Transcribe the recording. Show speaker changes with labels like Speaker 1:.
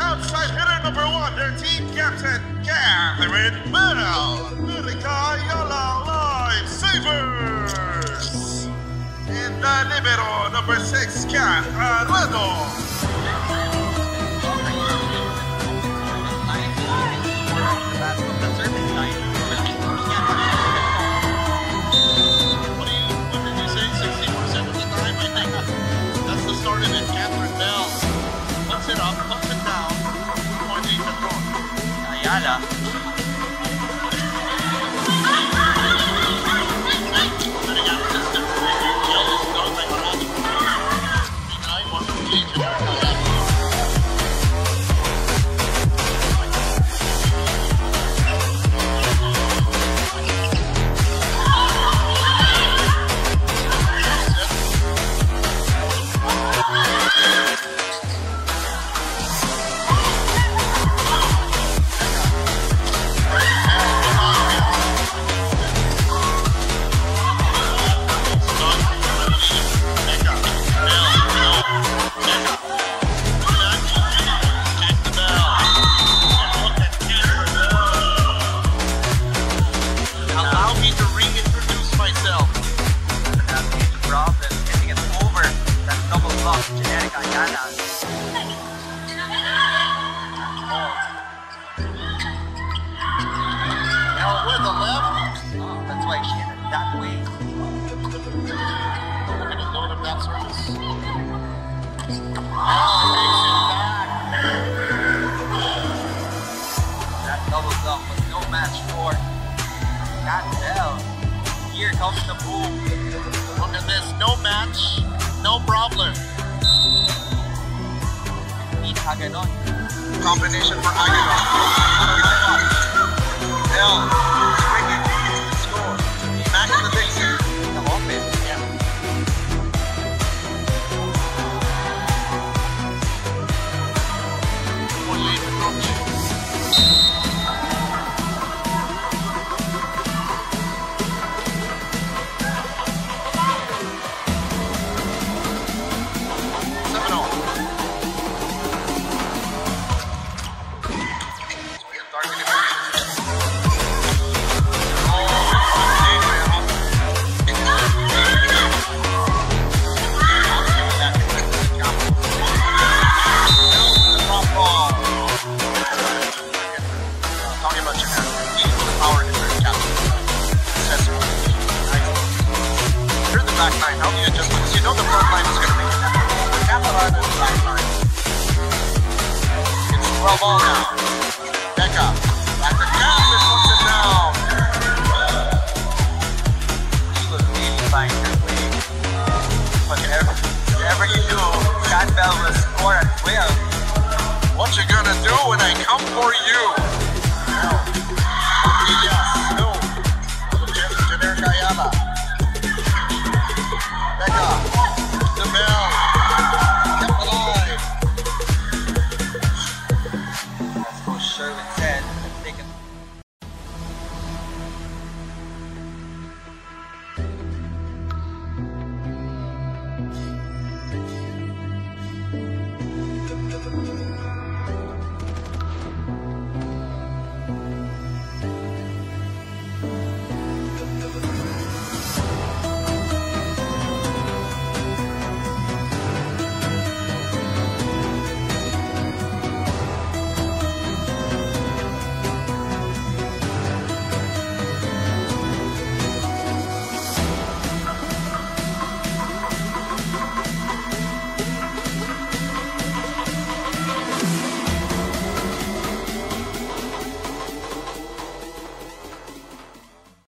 Speaker 1: Outside hitter number one, their team captain, Catherine Bell. Utica Yala Lifesavers. In the libero number six, Kath Arado. 今天刚
Speaker 2: 加的。
Speaker 1: Combination for Aguilar. Line. How do you this? You know the front line is going to make it happen. Capitalize on the back line. It's 12 all now. Becca. At the cap and puts it down.
Speaker 2: She was really flying her way. Whatever, you do, Kath Bell will score at will.
Speaker 1: What you gonna do when I come for you?